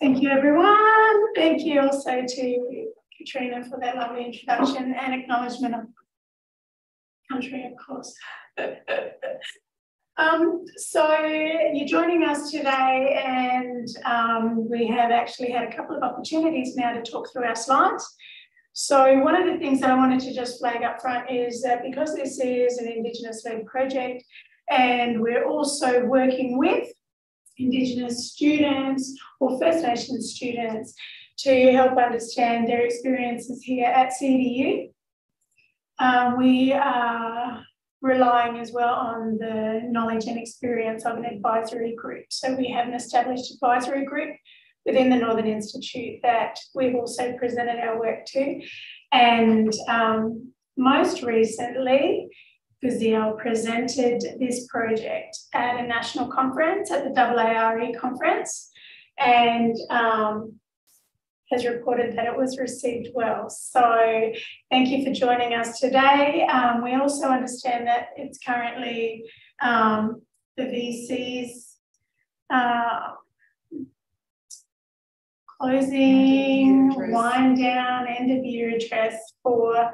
Thank you, everyone. Thank you also to Katrina for that lovely introduction and acknowledgement of country, of course. um, so you're joining us today and um, we have actually had a couple of opportunities now to talk through our slides. So one of the things that I wanted to just flag up front is that because this is an Indigenous-led project and we're also working with Indigenous students or First Nations students to help understand their experiences here at CDU. Um, we are relying as well on the knowledge and experience of an advisory group. So we have an established advisory group within the Northern Institute that we've also presented our work to. And um, most recently, Guzyal presented this project at a national conference, at the AARE conference, and um, has reported that it was received well. So thank you for joining us today. Um, we also understand that it's currently um, the VC's uh, closing, wind down, end of year address for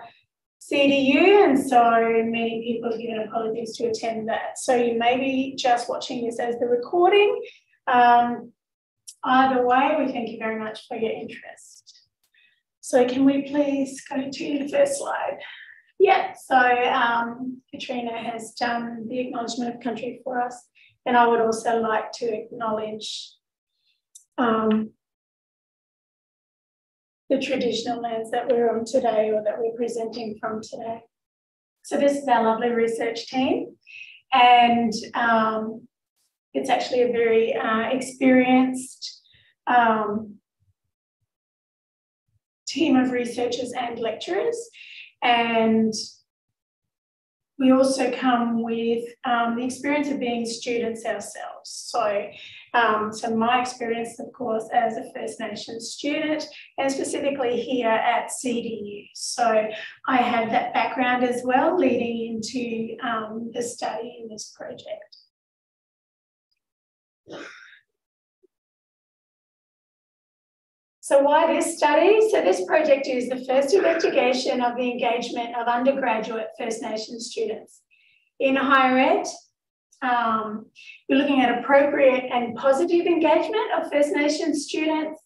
CDU, and so many people have given apologies to attend that. So you may be just watching this as the recording. Um, either way, we thank you very much for your interest. So can we please go to the first slide? Yeah, so um, Katrina has done the acknowledgement of country for us, and I would also like to acknowledge um, the traditional lands that we're on today or that we're presenting from today. So this is our lovely research team and um, it's actually a very uh, experienced um, team of researchers and lecturers and we also come with um, the experience of being students ourselves. So, um, so my experience, of course, as a First Nations student, and specifically here at CDU. So I have that background as well, leading into um, the study in this project. So why this study? So this project is the first investigation of the engagement of undergraduate First Nations students in higher ed. Um, we're looking at appropriate and positive engagement of First Nations students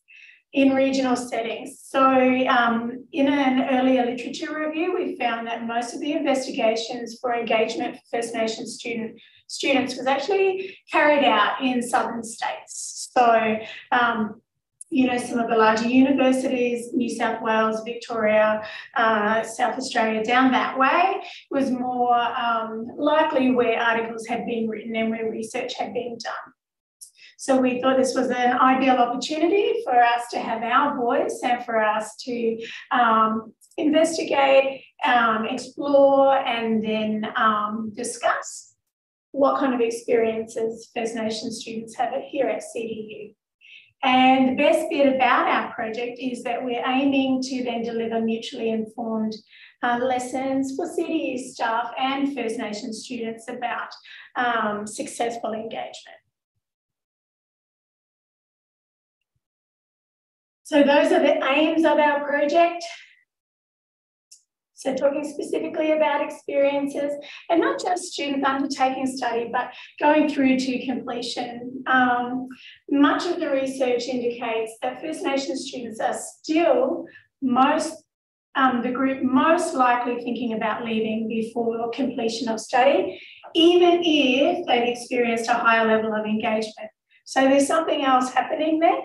in regional settings. So um, in an earlier literature review, we found that most of the investigations for engagement for First Nations student, students was actually carried out in southern states. So um, you know, some of the larger universities, New South Wales, Victoria, uh, South Australia, down that way was more um, likely where articles had been written and where research had been done. So we thought this was an ideal opportunity for us to have our voice and for us to um, investigate, um, explore, and then um, discuss what kind of experiences First Nations students have here at CDU. And the best bit about our project is that we're aiming to then deliver mutually informed uh, lessons for CDU staff and First Nations students about um, successful engagement. So those are the aims of our project. So talking specifically about experiences and not just students undertaking study, but going through to completion. Um, much of the research indicates that First Nations students are still most um, the group most likely thinking about leaving before completion of study, even if they've experienced a higher level of engagement. So there's something else happening there.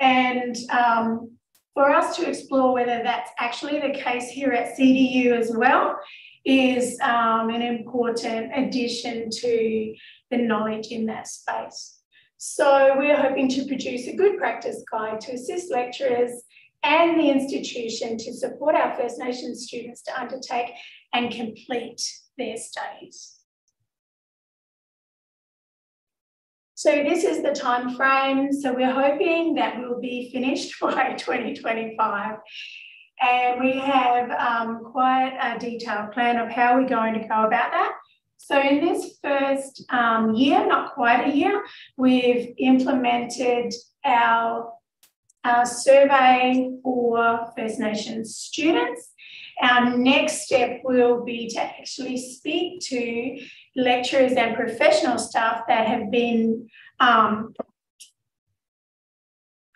And um, for us to explore whether that's actually the case here at CDU as well is um, an important addition to the knowledge in that space. So we're hoping to produce a good practice guide to assist lecturers and the institution to support our First Nations students to undertake and complete their studies. So this is the time frame. So we're hoping that we'll be finished by 2025. And we have um, quite a detailed plan of how we're going to go about that. So in this first um, year, not quite a year, we've implemented our, our survey for First Nations students. Our next step will be to actually speak to lecturers and professional staff that have been um,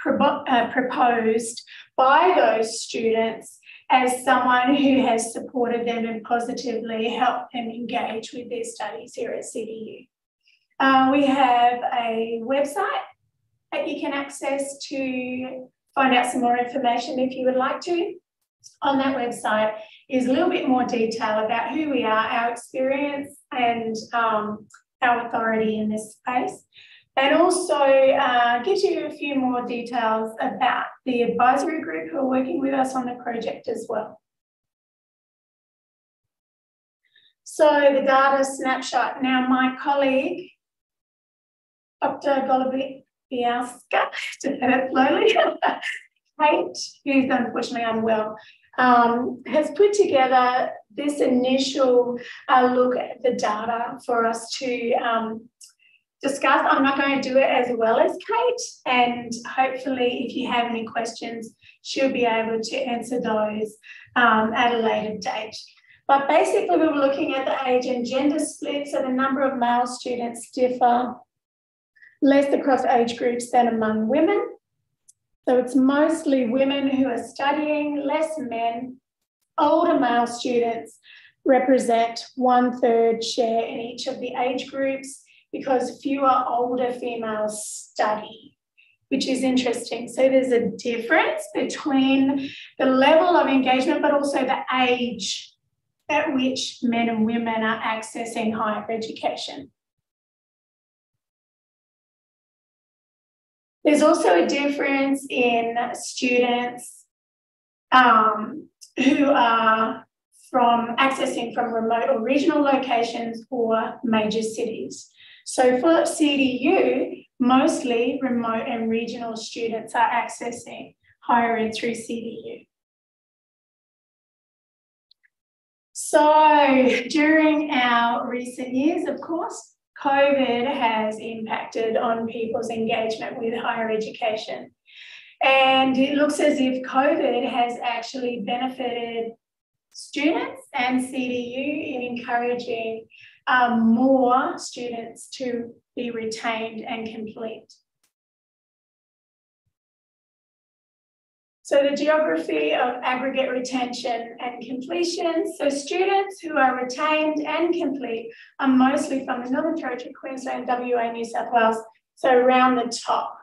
uh, proposed by those students as someone who has supported them and positively helped them engage with their studies here at CDU. Uh, we have a website that you can access to find out some more information if you would like to. On that website is a little bit more detail about who we are, our experience, and um, our authority in this space. And also uh, gives you a few more details about the advisory group who are working with us on the project as well. So the data snapshot. Now my colleague, Dr. Golebiowska, to say slowly, Kate, who's unfortunately unwell, um, has put together this initial uh, look at the data for us to um, discuss. I'm not going to do it as well as Kate, and hopefully, if you have any questions, she'll be able to answer those um, at a later date. But basically, we were looking at the age and gender split, so the number of male students differ less across age groups than among women. So it's mostly women who are studying, less men. Older male students represent one third share in each of the age groups because fewer older females study, which is interesting. So there's a difference between the level of engagement, but also the age at which men and women are accessing higher education. There's also a difference in students um, who are from accessing from remote or regional locations or major cities. So for CDU, mostly remote and regional students are accessing higher ed through CDU. So during our recent years, of course, COVID has impacted on people's engagement with higher education. And it looks as if COVID has actually benefited students and CDU in encouraging um, more students to be retained and complete. So the geography of aggregate retention and completion. So students who are retained and complete are mostly from the Northern Territory, Queensland, WA, New South Wales, so around the top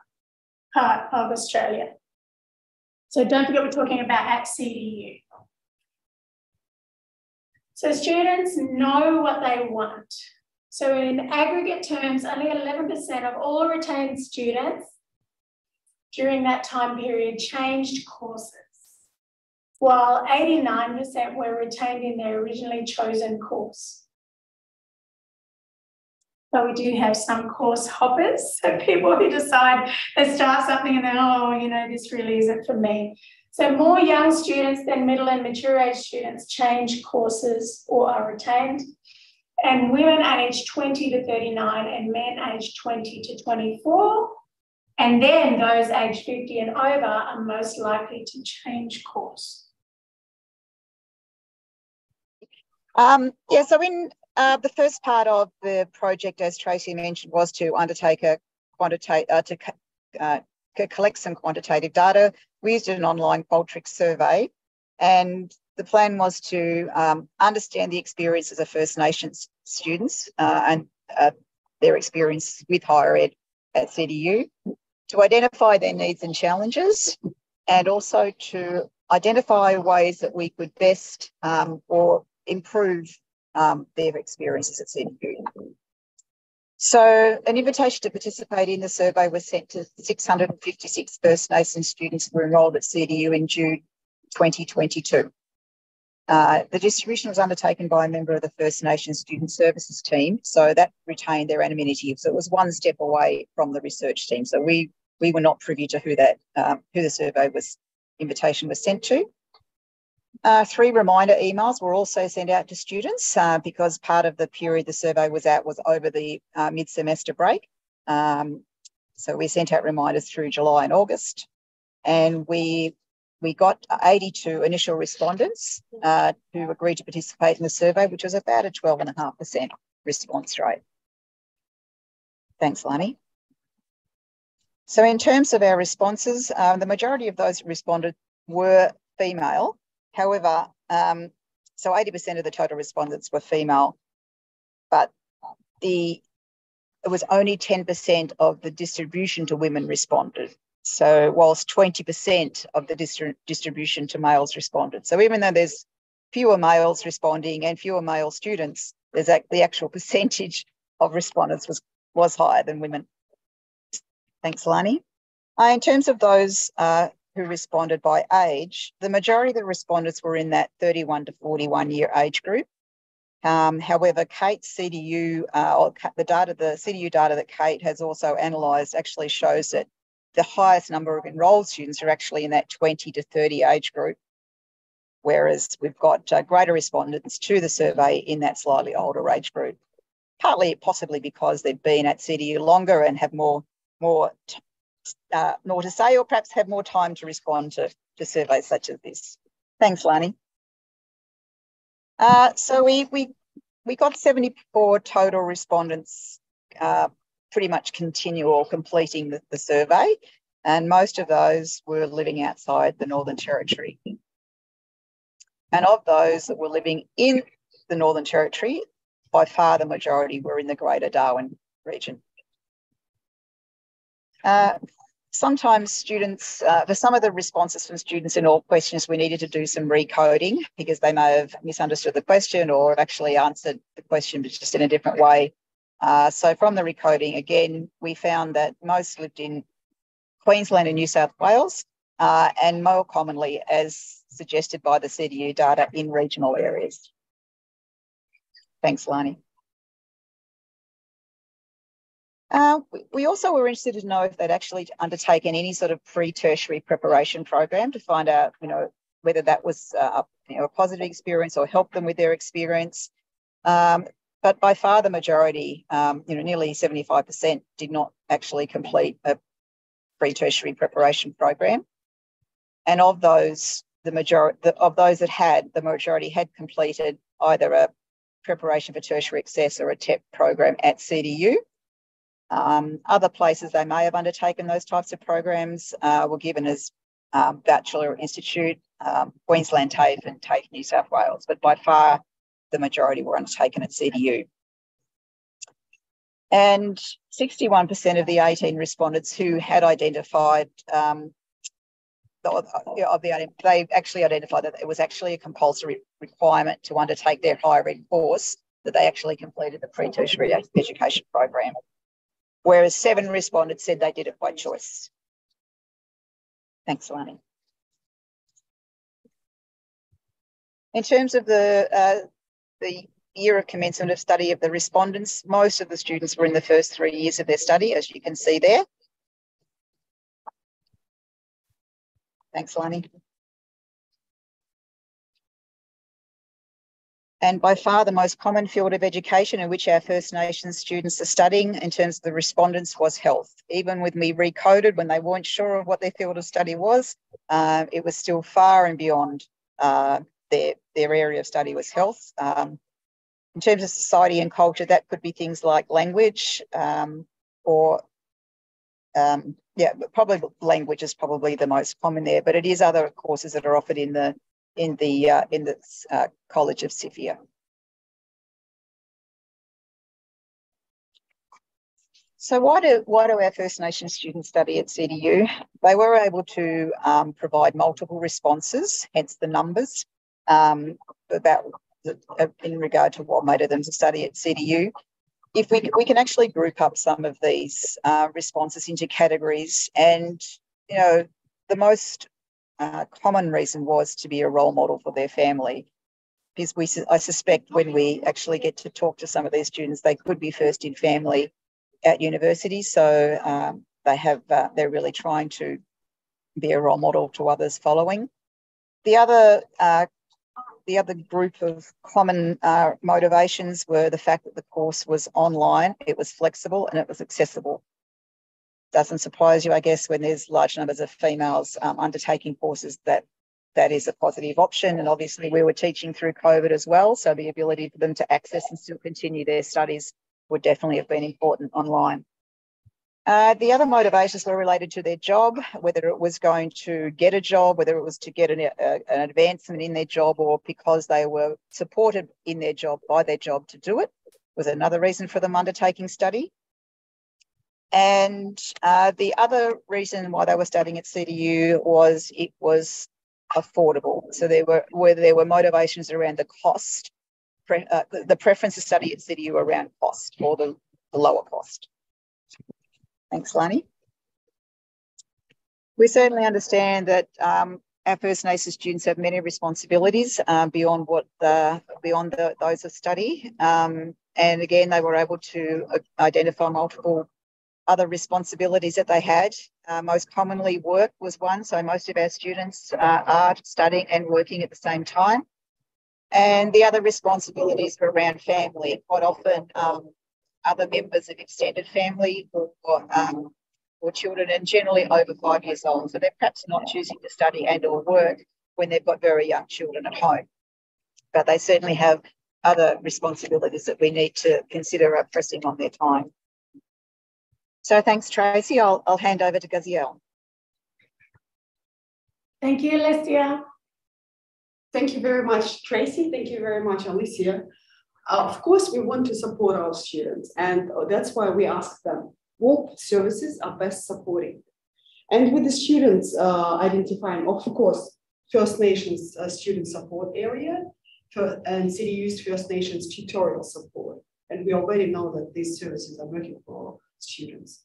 part of Australia. So don't forget we're talking about at CDU. So students know what they want. So in aggregate terms, only 11% of all retained students during that time period changed courses, while 89% were retained in their originally chosen course. But we do have some course hoppers, so people who decide they start something and then, oh, you know, this really isn't for me. So more young students than middle and mature age students change courses or are retained. And women aged 20 to 39 and men aged 20 to 24. And then those aged 50 and over are most likely to change course. Um, yeah, so in uh, the first part of the project, as Tracy mentioned, was to undertake a quantitative, uh, to uh, collect some quantitative data. We used an online Qualtrics survey, and the plan was to um, understand the experiences of First Nations students uh, and uh, their experience with higher ed at CDU, to identify their needs and challenges, and also to identify ways that we could best um, or improve um, their experiences at CDU. So an invitation to participate in the survey was sent to 656 First Nations students who were enrolled at CDU in June 2022. Uh, the distribution was undertaken by a member of the First Nations Student Services team, so that retained their anonymity. So it was one step away from the research team. So we we were not privy to who that um, who the survey was invitation was sent to. Uh, three reminder emails were also sent out to students uh, because part of the period the survey was out was over the uh, mid semester break. Um, so we sent out reminders through July and August, and we we got 82 initial respondents uh, who agreed to participate in the survey, which was about a 12.5% response rate. Thanks, Lani. So in terms of our responses, um, the majority of those responded were female. However, um, so 80% of the total respondents were female, but the it was only 10% of the distribution to women responded. So, whilst 20% of the distri- distribution to males responded. So, even though there's fewer males responding and fewer male students, there's a, the actual percentage of respondents was, was higher than women. Thanks, Lani. Uh, in terms of those uh, who responded by age, the majority of the respondents were in that 31 to 41 year age group. Um, however, Kate's CDU, uh, or the data, the CDU data that Kate has also analysed actually shows that the highest number of enrolled students are actually in that 20 to 30 age group, whereas we've got uh, greater respondents to the survey in that slightly older age group. Partly, possibly because they've been at CDU longer and have more more uh, more to say, or perhaps have more time to respond to, to surveys such as this. Thanks, Lani. Uh, so we we we got 74 total respondents uh, pretty much continual completing the, the survey, and most of those were living outside the Northern Territory. And of those that were living in the Northern Territory, by far the majority were in the Greater Darwin region. Uh, sometimes students, uh, for some of the responses from students in all questions, we needed to do some recoding because they may have misunderstood the question or actually answered the question but just in a different way. Uh, so from the recoding, again, we found that most lived in Queensland and New South Wales, uh, and more commonly, as suggested by the CDU data, in regional areas. Thanks, Lani. Uh, we also were interested to know if they'd actually undertaken any sort of pre-tertiary preparation program to find out, you know, whether that was uh, you know, a positive experience or help them with their experience. Um, but by far the majority, um, you know, nearly 75% did not actually complete a pre-tertiary preparation program. And of those, the majority of those that had, the majority had completed either a preparation for tertiary access or a TEP program at CDU. Um, other places they may have undertaken those types of programs uh, were given as um, Batchelor Institute, um, Queensland TAFE and TAFE New South Wales, but by far the majority were undertaken at CDU. And 61% of the 18 respondents who had identified um, the, they actually identified that it was actually a compulsory requirement to undertake their higher ed course that they actually completed the pre-tertiary education program, whereas seven respondents said they did it by choice. Thanks, Lani. In terms of the uh, the year of commencement of study of the respondents, most of the students were in the first three years of their study, as you can see there. Thanks, Lani. And by far the most common field of education in which our First Nations students are studying in terms of the respondents was health. Even with me recoded when they weren't sure of what their field of study was, uh, it was still far and beyond uh, their, their area of study was health. Um, in terms of society and culture, that could be things like language um, or, um, yeah, probably language is probably the most common there, but it is other courses that are offered in the in the uh, in the uh, College of CIFEA. So why do why do our First Nations students study at CDU? They were able to um, provide multiple responses, hence the numbers um, about in regard to what made them to study at CDU. If we, we can actually group up some of these uh, responses into categories, and you know, the most uh, common reason was to be a role model for their family. because we, I suspect when we actually get to talk to some of these students, they could be first in family at university. So um, they have, uh, they're really trying to be a role model to others following. The other, uh, the other group of common uh, motivations were the fact that the course was online, it was flexible, and it was accessible. Doesn't surprise you, I guess, when there's large numbers of females um, undertaking courses that that is a positive option. And obviously, we were teaching through COVID as well. So the ability for them to access and still continue their studies would definitely have been important online. Uh, the other motivations were related to their job, whether it was going to get a job, whether it was to get an, a, an advancement in their job, or because they were supported in their job by their job to do it, was another reason for them undertaking study. And uh, the other reason why they were studying at CDU was it was affordable. So there were whether there were motivations around the cost, pre, uh, the preference to study at CDU around cost or the, the lower cost. Thanks, Lani. We certainly understand that um, our First Nations students have many responsibilities um, beyond what the, beyond the, those of study. Um, and again, they were able to uh, identify multiple other responsibilities that they had. Uh, most commonly, work was one. So most of our students uh, are studying and working at the same time. And the other responsibilities were around family. Quite often, um, other members of extended family or, um, or children, and generally over five years old. So they're perhaps not choosing to study and or work when they've got very young children at home. But they certainly have other responsibilities that we need to consider are pressing on their time. So thanks, Tracy. I'll, I'll hand over to Guzyal. Thank you, Alicia. Thank you very much, Tracy. Thank you very much, Alicia. Of course, we want to support our students, and that's why we ask them what services are best supporting. And with the students uh, identifying, of course, First Nations uh, student support area and CDU's First Nations tutorial support. And we already know that these services are working for students.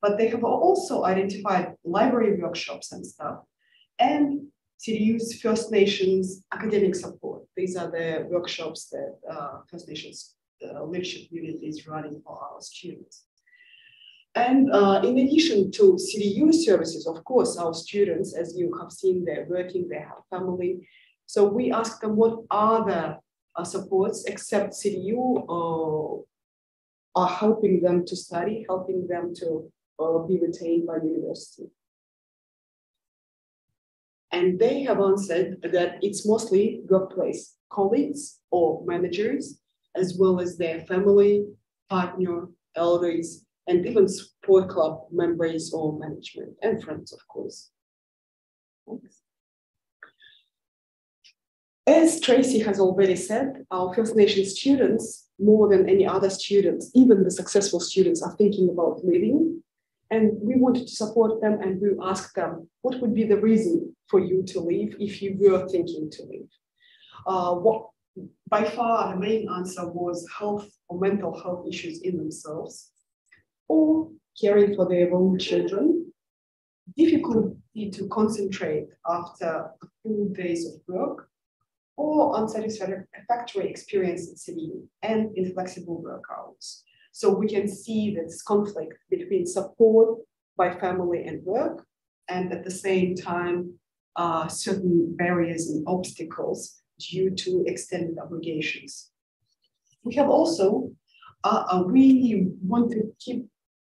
But they have also identified library workshops and stuff, and CDU's First Nations academic support. These are the workshops that uh, First Nations uh, leadership unit is running for our students. And uh, in addition to CDU services, of course, our students, as you have seen, they're working, they have family. So we ask them what other uh, supports except CDU are helping them to study, helping them to uh, be retained by university. And they have answered that it's mostly workplace colleagues or managers, as well as their family, partner, elders, and even sport club members or management and friends, of course. Thanks. As Tracy has already said, our First Nation students, more than any other students, even the successful students, are thinking about leaving. And we wanted to support them and we asked them, what would be the reason for you to leave if you were thinking to leave? Uh, what, by far, the main answer was health or mental health issues in themselves, or caring for their own children, difficulty to concentrate after full days of work, or unsatisfactory experience at CDU and inflexible work hours. So we can see this conflict between support by family and work, and at the same time, uh, certain barriers and obstacles due to extended obligations. We have also, uh, uh, we want to keep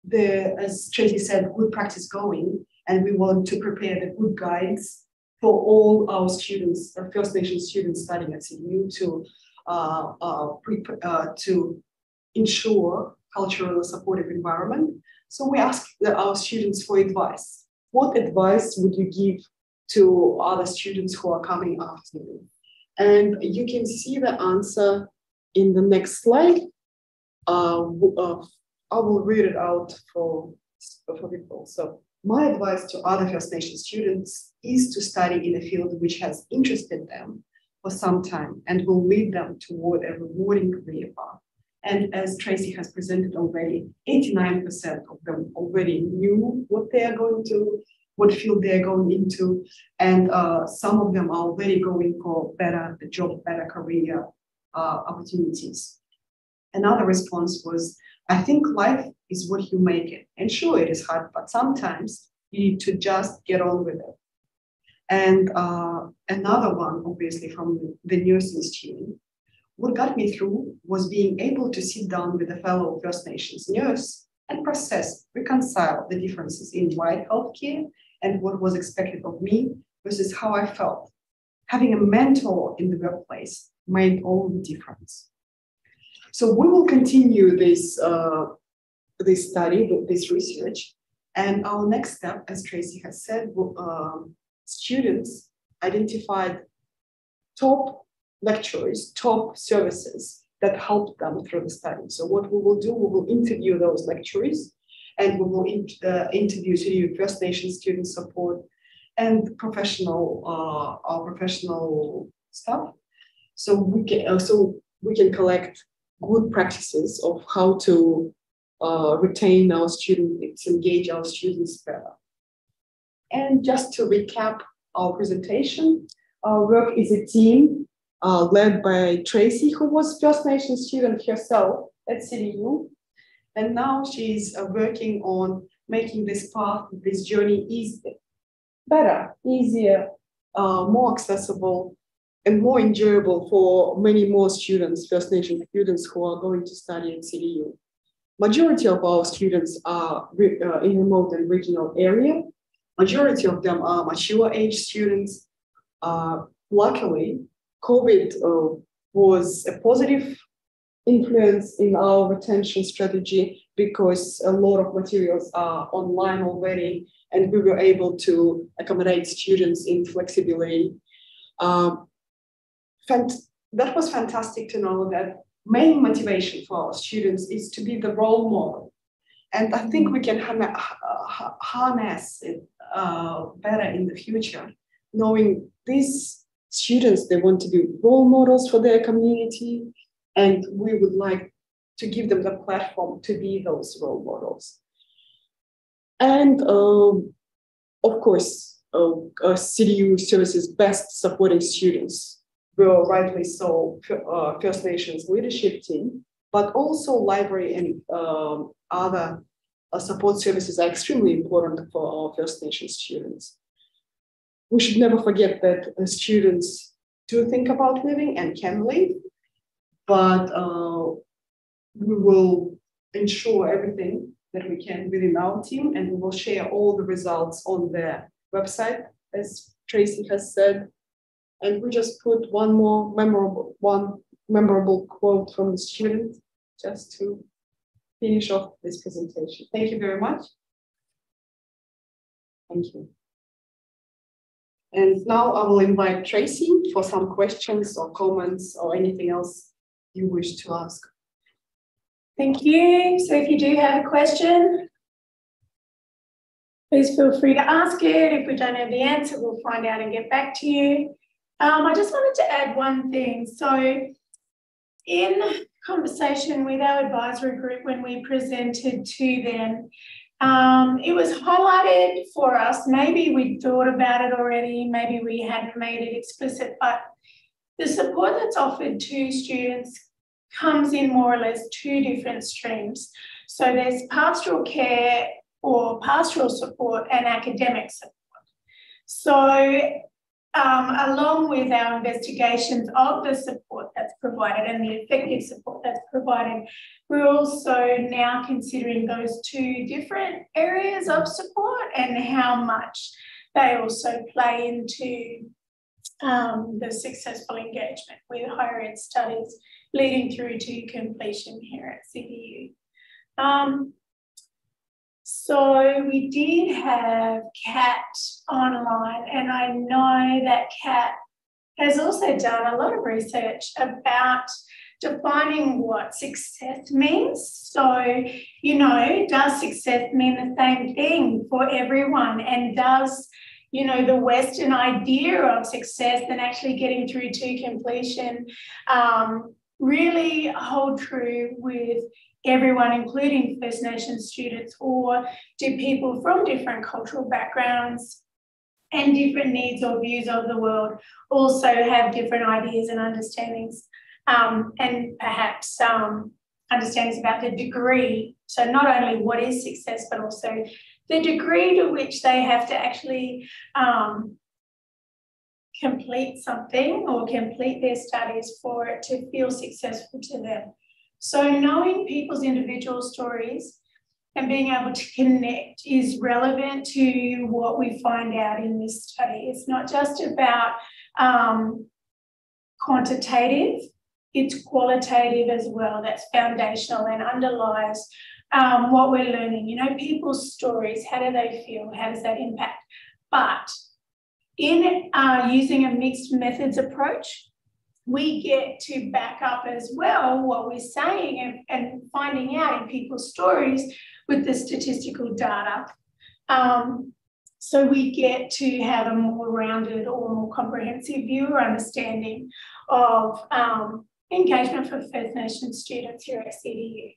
the, as Tracy said, good practice going, and we want to prepare the good guides for all our students, uh, First Nation students studying at CDU to uh, uh, uh, to ensure cultural supportive environment. So we ask our students for advice. What advice would you give to other students who are coming after you? And you can see the answer in the next slide. Uh, uh, I will read it out for, for people. So my advice to other First Nation students is to study in a field which has interested them for some time and will lead them toward a rewarding career path. And as Tracy has presented already, 89% of them already knew what they are going to what field they're going into, and uh, some of them are already going for better job, better career uh, opportunities. Another response was, I think life is what you make it. And sure, it is hard, but sometimes you need to just get on with it. And uh, another one, obviously, from the nursing student, what got me through was being able to sit down with a fellow First Nations nurse and process, reconcile the differences in white healthcare and what was expected of me versus how I felt. Having a mentor in the workplace made all the difference. So we will continue this, uh, this study, this research, and our next step, as Tracy has said, uh, students identified top lecturers, top services that helped them through the study. So what we will do, we will interview those lecturers and we will in, uh, interview to First Nation student support and professional, uh, our professional staff. So we can, uh, so we can collect good practices of how to uh, retain our students, engage our students better. And just to recap our presentation, our work is a team uh, led by Tracy, who was First Nation student herself at CDU. And now she's uh, working on making this path, this journey easy, better, easier, uh, more accessible, and more enjoyable for many more students, First Nation students who are going to study at CDU. Majority of our students are uh, in remote and regional area. Majority of them are mature age students. Uh, luckily, COVID uh, was a positive influence in our retention strategy because a lot of materials are online already and we were able to accommodate students in flexibility. Um, that was fantastic to know that main motivation for our students is to be the role model. And I think we can harness it uh, better in the future, knowing these students, they want to be role models for their community. And we would like to give them the platform to be those role models. And um, of course, uh, uh, CDU services best supporting students will rightly so uh, First Nations leadership team, but also library and um, other uh, support services are extremely important for our First Nations students. We should never forget that uh, students do think about living and can live, but uh, we will ensure everything that we can within our team and we will share all the results on the website, as Tracy has said, and we just put one more memorable, one memorable quote from the student just to finish off this presentation. Thank you very much. Thank you. And now I will invite Tracy for some questions or comments or anything else you wish to ask. Thank you. So if you do have a question, please feel free to ask it. If we don't have the answer, we'll find out and get back to you. Um, I just wanted to add one thing. So, in conversation with our advisory group when we presented to them, um, it was highlighted for us. Maybe we'd thought about it already, maybe we hadn't made it explicit, but the support that's offered to students comes in more or less two different streams. So there's pastoral care or pastoral support and academic support. So um, along with our investigations of the support that's provided and the effective support that's provided, we're also now considering those two different areas of support and how much they also play into um, the successful engagement with higher ed studies leading through to completion here at CDU. Um, so we did have CAT online, and I know that CAT has also done a lot of research about defining what success means. So, you know, does success mean the same thing for everyone? And does, you know, the Western idea of success and actually getting through to completion um, really hold true with everyone, including First Nations students, or do people from different cultural backgrounds and different needs or views of the world also have different ideas and understandings um, and perhaps um, understandings about the degree. So, not only what is success, but also the degree to which they have to actually um, complete something or complete their studies for it to feel successful to them. So, knowing people's individual stories and being able to connect is relevant to what we find out in this study. It's not just about um, quantitative, it's qualitative as well. That's foundational and underlies um, what we're learning. You know, people's stories, how do they feel? How does that impact? But in uh, using a mixed methods approach, we get to back up as well what we're saying and, and finding out in people's stories with the statistical data. Um, so we get to have a more rounded or more comprehensive view or understanding of um, engagement for First Nation students here at CDU.